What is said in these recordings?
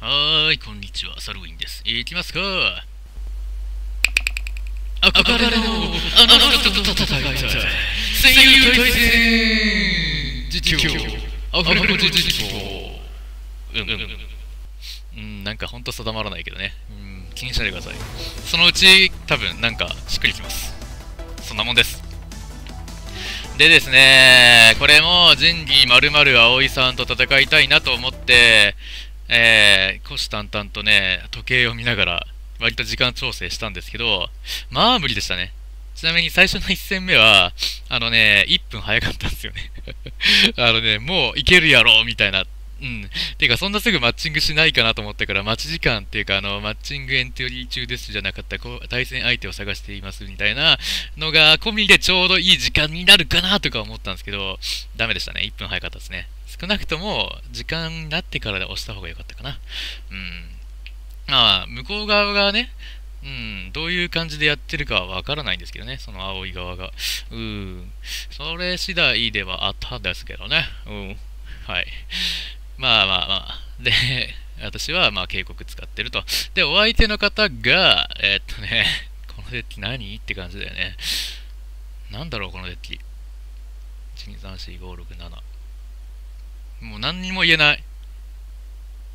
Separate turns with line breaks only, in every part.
はーい、こんにちは、サルウィンです。行きますか？あ、これの、あの人と戦いたい。声優対戦実況、アフレコ実況。うん、うん。うん、なんかほんと定まらないけどね。うん、気にしないでください。そのうち、多分、なんか、しっくりきます。そんなもんです。でですね、これも仁義まる葵さんと戦いたいなと思って、えー、虎視眈々とね、時計を見ながら、割と時間調整したんですけど、まあ無理でしたね。ちなみに最初の1戦目は、あのね、1分早かったんですよね。あのね、もういけるやろみたいな。うん。てか、そんなすぐマッチングしないかなと思ったから、待ち時間っていうか、あの、マッチングエントリー中ですじゃなかった、こう、対戦相手を探していますみたいなのが、込みでちょうどいい時間になるかなとか思ったんですけど、ダメでしたね。1分早かったですね。少なくとも、時間になってからで押した方が良かったかな。うん。まあ、向こう側がね、うん、どういう感じでやってるかはわからないんですけどね、その青い側が。うん、それ次第ではあったんですけどね。うん、はい。まあまあまあ。で、私はまあ警告使ってると。で、お相手の方が、えーっとね、このデッキ何？って感じだよね。なんだろう、このデッキ。1、2、3、4、5、6、7。もう何にも言えない。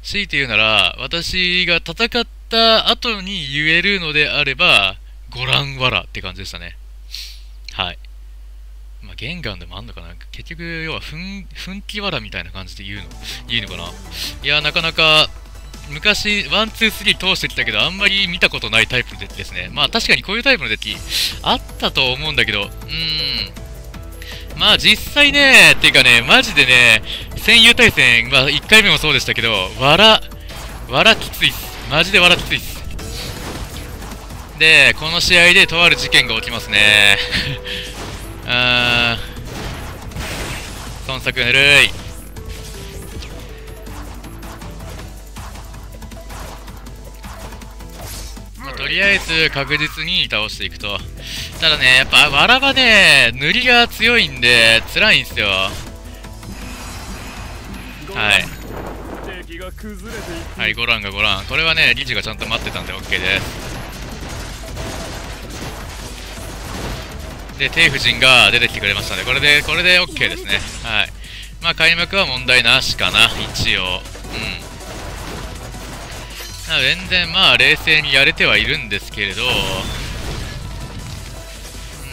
強いて言うなら、私が戦った後に言えるのであれば、呉蘭ワラって感じでしたね。はい。まあ、ゲンガンでもあんのかな？結局、要は、ふん、奮起ワラみたいな感じで言うの、いいのかな？いや、なかなか、昔、 one、two、three 通してきたけど、あんまり見たことないタイプのデッキですね。まあ、確かにこういうタイプのデッキ、あったと思うんだけど、うーん。まあ、実際ね、っていうかね、マジでね、戦友対戦、まあ、1回目もそうでしたけど、わら、わらきついっす。マジでわらきついっす。で、この試合でとある事件が起きますね。あー、孫作ぬるい。まあとりあえず確実に倒していくと。ただね、やっぱ、わらはね、塗りが強いんで、辛いんすよ。はい。はい、ゴランがゴラン。これはね、リチがちゃんと待ってたんで OK です。で、帝夫人が出てきてくれましたね。これで、これで OK ですね。はい。まあ、開幕は問題なしかな、一応。うん。全然、まあ、冷静にやれてはいるんですけれど、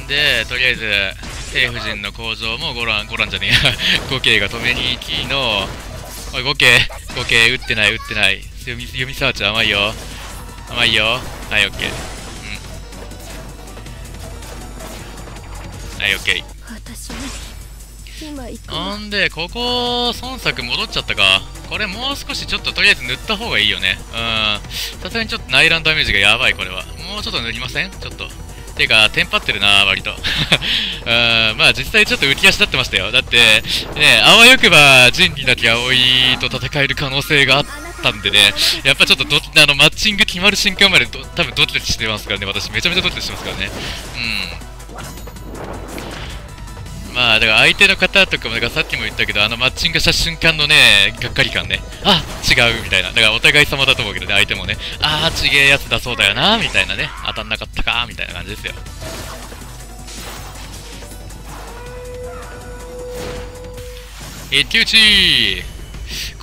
で、とりあえず、帝夫人の工場もゴラン、ゴランじゃねえや、ゴケイが止めに行きの、おい、ゴケイ、ゴケイ、打ってない、打ってない。読み、読みサーチ甘いよ。甘いよ。はい、オはい、オッケー。
私ね今行く
ほんで、ここ、孫作戻っちゃったか。これもう少しちょっととりあえず塗った方がいいよね。うん。さすがにちょっと内乱ダメージがやばい、これは。もうちょっと塗りません？ちょっと。てか、テンパってるな、割と。うん、まあ実際ちょっと浮き足立ってましたよ。だって、ね、あわよくば、仁義なき葵と戦える可能性があったんでね、やっぱちょっとど、あの、マッチング決まる瞬間までど、多分ドキドキしてますからね、私めちゃめちゃドキドキしてますからね。うん。まあ、だから相手の方とかも、だからさっきも言ったけど、あのマッチングした瞬間のね、がっかり感ね、あ違うみたいな、だからお互い様だと思うけどね、相手もね、ああ、ちげえやつだそうだよな、みたいなね、当たんなかったか、みたいな感じですよ。一騎打ち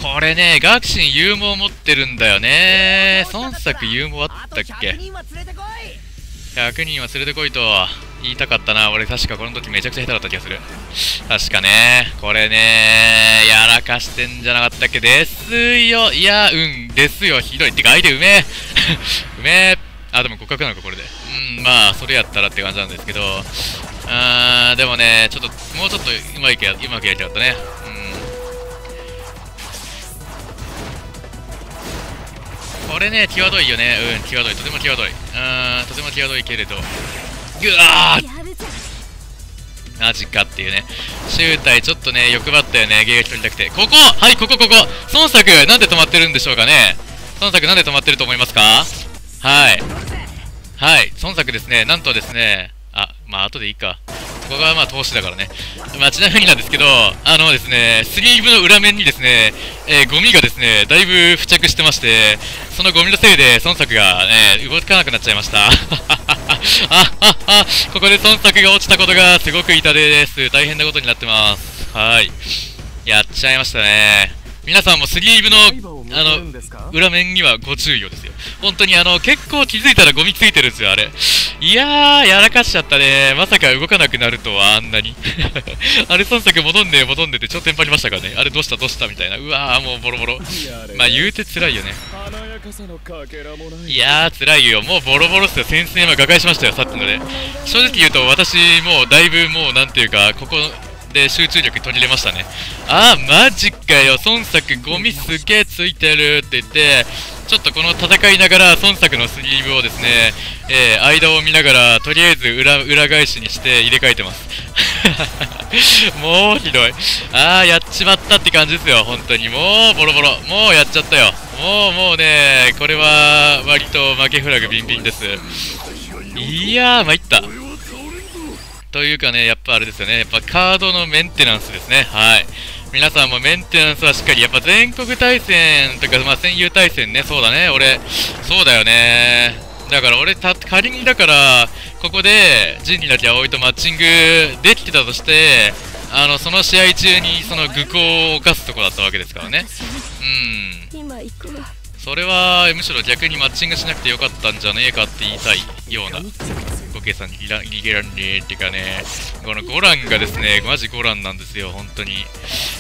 これね、ガクシン勇猛持ってるんだよね。孫作勇猛あったっけ100人は連れてこいと言いたかったな。俺確かこの時めちゃくちゃ下手だった気がする。確かね。これね、やらかしてんじゃなかったっけ？ですよ。いや、うん、ですよ。ひどい。ってか相手うめえ。うめえ。あ、でも互角なのか、これで。うん、まあ、それやったらって感じなんですけど。あー、でもね、ちょっと、もうちょっとうまいけうまくやりたかったね。うん。これね、際どいよね。うん、際どい。とても際どい。うーん、とても際どいけれど。ぐわーマジかっていうね。周体ちょっとね、欲張ったよね。迎撃取りたくて。ここはい、ここ、ここ孫作なんで止まってるんでしょうかね孫作なんで止まってると思いますか？はい。はい、孫作ですね。なんとですね、あ、まあ、後でいいか。ここがまあ投資だからね。まあちなみになんですけど、あのですね、スリーブの裏面にですね、えー、ゴミがですね、だいぶ付着してまして、そのゴミのせいで孫作がね、動かなくなっちゃいました。あ、あ、あ、ここで孫作が落ちたことがすごく痛手です。大変なことになってます。はい。やっちゃいましたね。皆さんもスリーブの、あの、裏面にはご注意をですよ。本当にあの、結構気づいたらゴミついてるんですよ、あれ。いやー、やらかしちゃったね。まさか動かなくなるとは、あんなに。あれ、孫作戻んねえ、戻んねえって超テンパりましたからね。あれ、どうした、どうしたみたいな。うわー、もうボロボロ。まあ、言うて辛いよね。いやー、辛いよ。もうボロボロっすよ。先生は瓦解しましたよ、さっきので。正直言うと、私、もうだいぶもう、なんていうか、ここ、で集中力途切れましたね。あ、マジかよ、孫作ゴミすげえついてるって言って、ちょっとこの戦いながら孫作のスリーブをですね、えー、間を見ながら、とりあえず裏裏返しにして入れ替えてます。もうひどい。あー、やっちまったって感じですよ、本当に。もうボロボロ。もうやっちゃったよ。もうもうね、これは割と負けフラグビンビンです。いやー、参った。というかね、やっぱあれですよね、やっぱカードのメンテナンスですね。はい。皆さんもメンテナンスはしっかり、やっぱ全国対戦とか、まあ、戦友対戦ね、そうだね、俺、そうだよね。だから俺た、仮にだから、ここで、仁義なき葵とマッチングできてたとして、あの、その試合中にその愚行を犯すとこだったわけですからね。うん。それは、むしろ逆にマッチングしなくてよかったんじゃねえかって言いたいようなコケさんに逃げらんねえっていうかね、このゴランがですね、マジゴランなんですよ、本当に。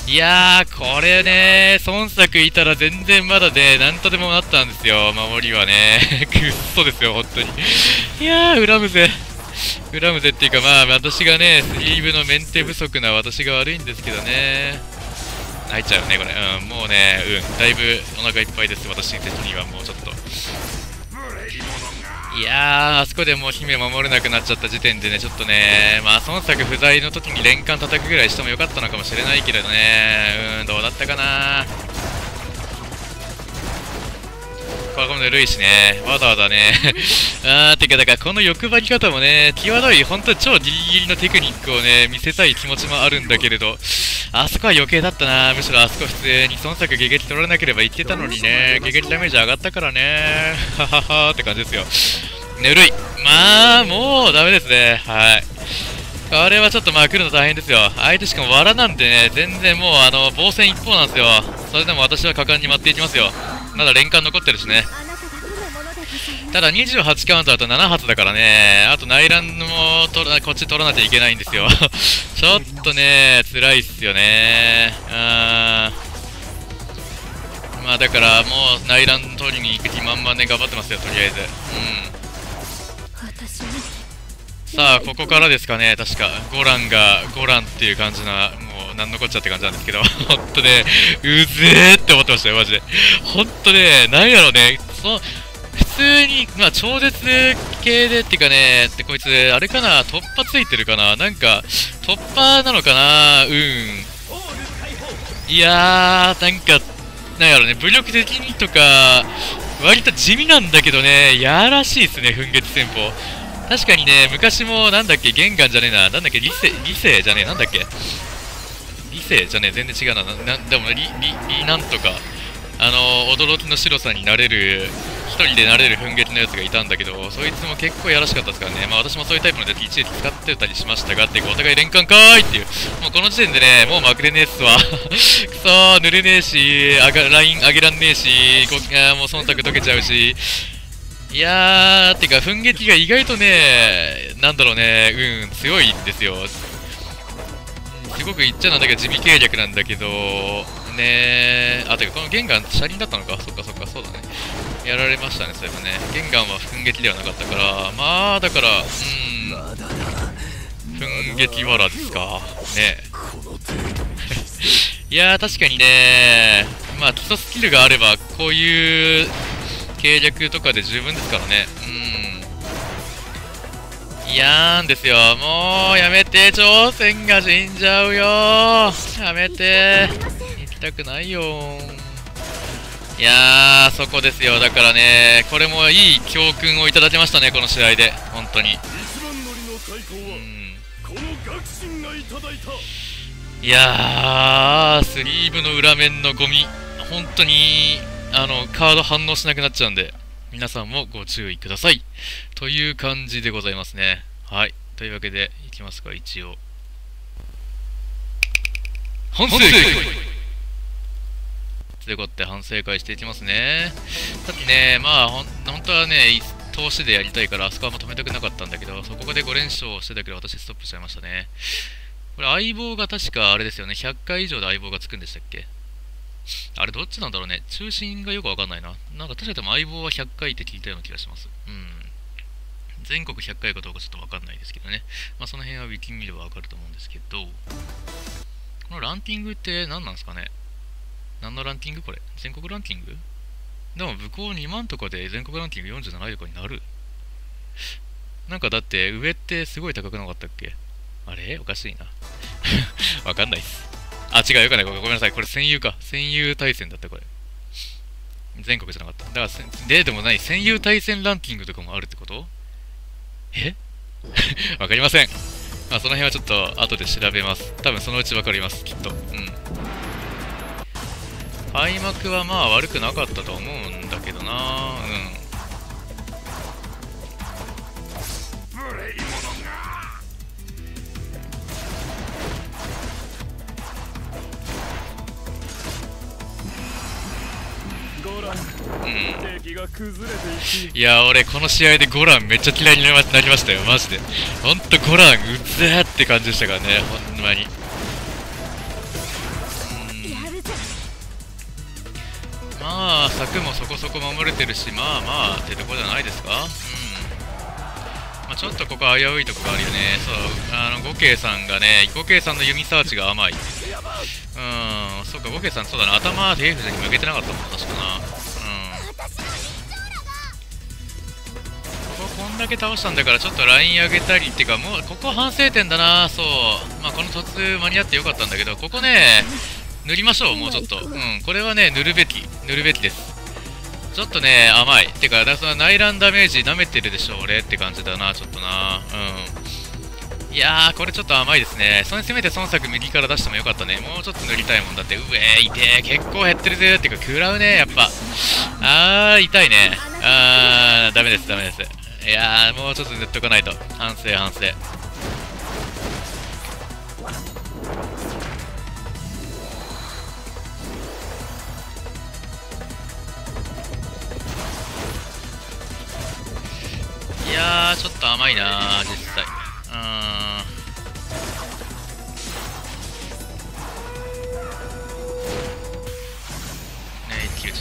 いやー、これね、孫作いたら全然まだね、なんとでもなったんですよ、守りはね。くっそですよ、本当に。いやー、恨むぜ。恨むぜっていうか、まあ、私がね、スリーブのメンテ不足な私が悪いんですけどね。泣いちゃうね、これ。うん、もうね、うん、だいぶお腹いっぱいです、私的にはもうちょっと。いやー、あそこでもう姫守れなくなっちゃった時点でね、ちょっとね、まあ、孫作不在の時に連冠叩くぐらいしてもよかったのかもしれないけどね、うん、どうだったかな。これもぬるいしね、わざわざね、あー、てか、だからこの欲張り方もね、際どい、本当に超ギリギリのテクニックをね、見せたい気持ちもあるんだけれど、あそこは余計だったな、むしろあそこ普通に孫作撃取らなければいってたのにね、撃ダメージ上がったからね、はははって感じですよ。ぬるい。まあ、もうダメですね。はい。これはちょっとまあ来るの大変ですよ。相手しかも藁なんでね、全然もうあの、防戦一方なんですよ。それでも私は果敢に待っていきますよ。まだ連関残ってるしね。ただ28カウントだと7発だからね、あと内乱も取らこっち取らなきゃいけないんですよ。ちょっとね、辛いっすよね。うん。まあだからもう内乱取りに行く気満々で頑張ってますよ、とりあえず。うん。さあここからですかね確かゴランがゴランっていう感じなもう何のこっちゃって感じなんですけど 本当ねうぜーって思ってましたよマジで。本当ね何やろうねそ普通にまあ超絶系でっていうかねってこいつあれかな突破ついてるかななんか突破なのかなうん。いやーなんかなんやろね武力的にとか割と地味なんだけどねやらしいっすね奮撃戦法。確かにね、昔もなんだっけ、玄関じゃねえな、なんだっけ、理性、理性じゃねえ、なんだっけ、理性じゃね、全然違うな、なでも、理、理、理なんとか、あの、驚きの白さになれる、一人でなれる奮撃のやつがいたんだけど、そいつも結構やらしかったですからね、まあ私もそういうタイプのデッキ一時使ってたりしましたが、って、お互い連関かーいっていう、もうこの時点でね、もうまくれねえっすわ。くそー、濡れねえし、あがライン上げらんねえし、こあもう忖度解けちゃうし、いやー、てか、奮撃が意外とね、なんだろうね、うん、強いんですよ。すごく言っちゃなんだけど、地味計略なんだけど、ねあ、てか、このゲンガン、車輪だったのか？そっかそっか、そうだね。やられましたね、そういえばね。ゲンガンは奮撃ではなかったから、まあ、だから、うん、奮撃わらですか。ね いやー、確かにねまあ、基礎スキルがあれば、こういう計略とかで十分ですからね。うん。いやーんですよ。もう、やめて、挑戦が死んじゃうよやめて。行きたくないよいやー、そこですよ。だからね、これもいい教訓をいただきましたね、この試合で。本当に。いやー、スリーブの裏面のゴミ、本当に、あの、カード反応しなくなっちゃうんで、皆さんもご注意ください。という感じでございますね。はい。というわけで、いきますか、一応。反省会ということで、反省会していきますね。さっきね、まあ、ほん本当はね、投資でやりたいから、あそこはもう止めたくなかったんだけど、そこで5連勝してたけど、私ストップしちゃいましたね。これ、相棒が確かあれですよね、100回以上で相棒がつくんでしたっけ？あれ、どっちなんだろうね。中心がよくわかんないな。なんか確かでも相棒は100回って聞いたような気がします。うん。全国100回かどうかちょっとわかんないですけどね。まあ、その辺はウィキ見ればわかると思うんですけど、このランキングって何なんですかね何のランキングこれ？全国ランキング？でも、向こう2万とかで全国ランキング47位とかになるなんかだって上ってすごい高くなかったっけ？あれ？おかしいな。わかんないっす。あ、違う、よくない。ごめんなさい。これ戦友か。戦友対戦だった、これ。全国じゃなかった。だから、で、でも何戦友対戦ランキングとかもあるってこと？え？わかりません。まあ、その辺はちょっと後で調べます。多分そのうちわかります、きっと。うん。開幕はまあ悪くなかったと思うんだけどなうん。いや俺この試合でゴランめっちゃ嫌いになりましたよマジで。ほんとゴランうぜーって感じでしたからねほんまに。まあ柵もそこそこ守れてるしまあまあってとこじゃないですか？うん。まあ、ちょっとここ危ういとこがあるよね。そうあの五慶さんがね五慶さんの弓サーチが甘い。うん。そうか五慶さんそうだな。頭デーフに向けてなかったもん確かな。こんだけ倒したんだからちょっとライン上げたりっていうかもうここ反省点だな。そう。まあこの突間に合ってよかったんだけどここね塗りましょうもうちょっと。うん。これはね塗るべき。塗るべきです。ちょっとね甘い。てかだその内乱ダメージ舐めてるでしょ俺って感じだなちょっとな。うんいやーこれちょっと甘いですね。それせめて孫作右から出してもよかったね。もうちょっと塗りたいもんだって。うえー痛え結構減ってるぜっていうか食らうねやっぱ。あー痛いね。あーダメですダメです。いやーもうちょっと塗っとかないと。反省反省。いやーちょっと甘いな実際。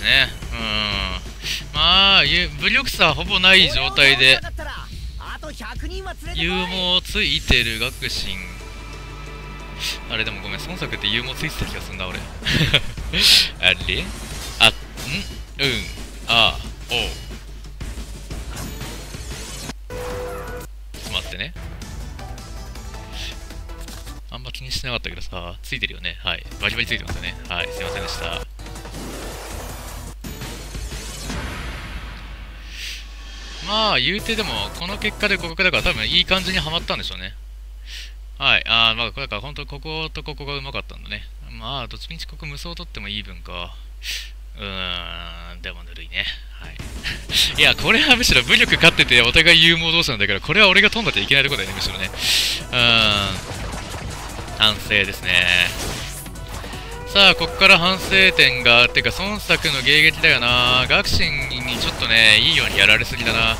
ねうんまあ、武力差ほぼない状態で、勇猛ついてる学信。あれでもごめん、孫作って勇猛ついてた気がすんだ、俺。あれ？あ、ん？うん、あ、おう。ちょっと待ってね。あんま気にしてなかったけどさ、ついてるよね。はい。バリバリついてますよね。はい、すいませんでした。まあ、言うてでも、この結果で合格だから多分いい感じにはまったんでしょうね。はい。ああまあ、これか、本当こことここがうまかったんだね。まあ、どっちみちここ無双取ってもいい分か。うーん、でもぬるいね。はい。いや、これはむしろ武力勝っててお互い勇猛同士なんだから、これは俺が飛んだっていけないとこだよね、むしろね。うーん。反省ですね。さあ、ここから反省点が、てか、孫作の迎撃だよな。学信にちょっとね、いいようにやられすぎだな。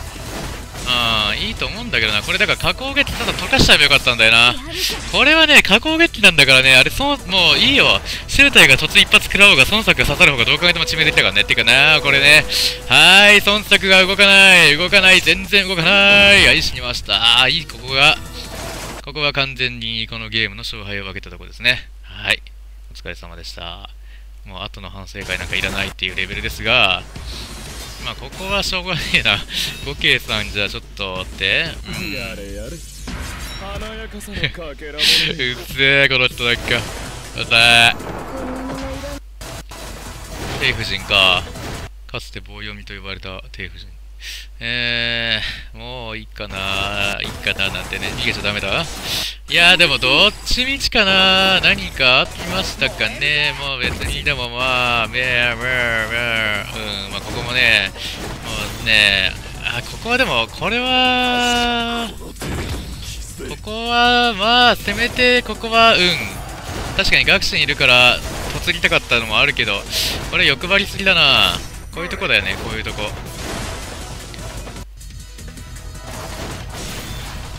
うん、いいと思うんだけどな。これだから加工撃ただ溶かしちゃえばよかったんだよな。これはね、加工撃なんだからね、あれ、そもういいよ。生体が突一発食らおうが、孫作が刺さる方がどう考えても致命的だからね。っていうかな、これね。はーい、孫作が動かない。動かない。全然動かない。はい、死にました。あいい、ここが、ここは完全にこのゲームの勝敗を分けたところですね。はい。疲れ様でした。もう後の反省会なんかいらないっていうレベルですが、まあここはしょうがねえな。五慶さんじゃちょっとって、うん、やれやれ。華やかさのかけらも うっせえ、この人なんか。うぜ帝夫人か。かつて棒読みと呼ばれた帝夫人。えー、もういいかな、いいかななんてね、逃げちゃダメだ。いやでもどっちみちかな何かありましたかねもう別にでもまあ、めーめーめーうん、まあここもね、もうね、あ、ここはでも、これは、ここは、まあ、せめて、ここは、うん。確かに学士にいるから、嫁ぎたかったのもあるけど、これ欲張りすぎだな。こういうとこだよね、こういうとこ。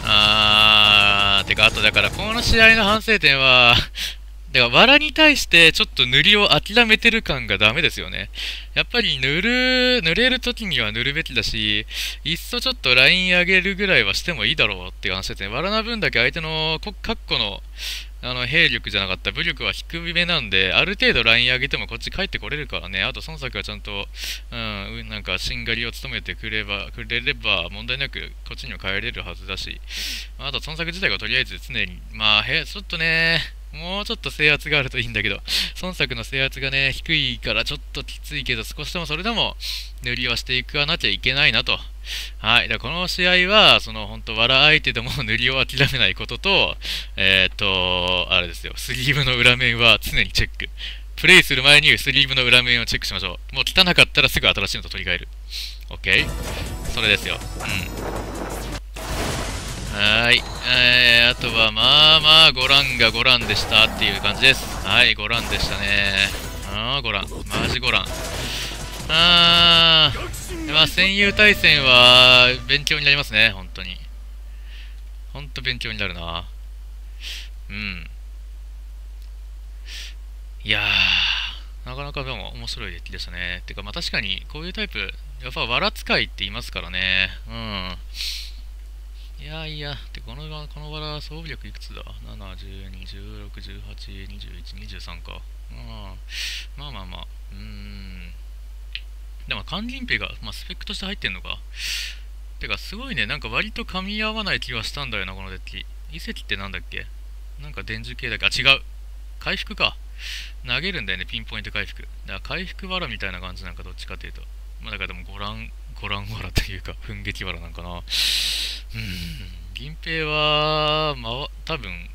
あー、てか、あとだから、この試合の反省点は、だから、藁に対してちょっと塗りを諦めてる感がダメですよね。やっぱり塗る、塗れる時には塗るべきだし、いっそちょっとライン上げるぐらいはしてもいいだろうっていう話ですね。藁な分だけ相手の、かっこの、あの、兵力じゃなかった武力は低めなんで、ある程度ライン上げてもこっち帰ってこれるからね。あと、孫作はちゃんと、うん、なんか、しんがりを務めてくれば、くれれば、問題なくこっちには帰れるはずだし、あと、孫作自体がとりあえず常に、まあ、へ、ちょっとね、もうちょっと制圧があるといいんだけど、孫作の制圧がね、低いからちょっときついけど、少しでもそれでも塗りはしていかなきゃいけないなと。はい。だこの試合は、その本当、藁相手でも 塗りを諦めないことと、えっ、ー、と、あれですよ、スリーブの裏面は常にチェック。プレイする前にスリーブの裏面をチェックしましょう。もう汚かったらすぐ新しいのと取り替える。OK? それですよ。うん。はい。えー、あとは、まあまあ、ゴランがゴランでしたっていう感じです。はい、ゴランでしたね。あー、ゴラン。マジゴラン。あー、まあ、戦友対戦は勉強になりますね、本当に。本当勉強になるな。うん。いやー、なかなかでも面白いデッキでしたね。てか、まあ確かに、こういうタイプ、やっぱ、わら使いって言いますからね。うん。いやいや、てこのこのバラ総力いくつだ ?7、12、16、18、21、23か。まあ、まあまあまあ。うーん。でも、肝銀ペが、まあ、スペックとして入ってんのか。てか、すごいね、なんか割と噛み合わない気がしたんだよな、このデッキ。遺跡ってなんだっけ？なんか電磁系だっけ？あ、違う。回復か。投げるんだよね、ピンポイント回復。だから回復バラみたいな感じなんかどっちかっていうと。まあだからでも、ゴラン、ゴランワラというか、奮撃ワラなんかな。うん。銀平は、まあ、多分、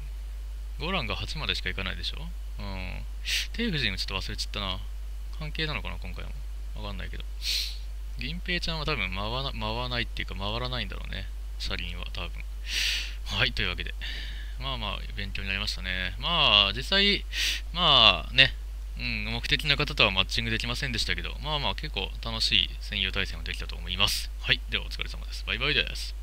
ゴランが8までしか行かないでしょ？うん。テーフジンちょっと忘れちゃったな。関係なのかな、今回も。わかんないけど。銀平ちゃんは多分回ら回らないっていうか回らないんだろうね。車輪は多分。はい、というわけで。まあまあ、勉強になりましたね。まあ、実際、まあね、うん、目的な方とはマッチングできませんでしたけど、まあまあ結構楽しい戦友対戦もできたと思います。はい、ではお疲れ様です。バイバイです。